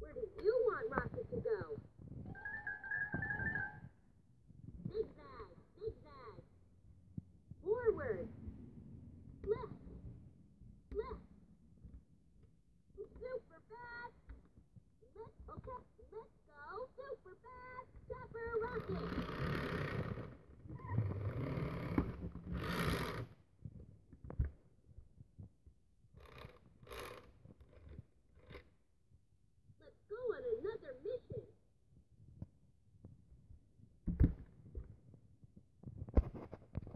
Where did you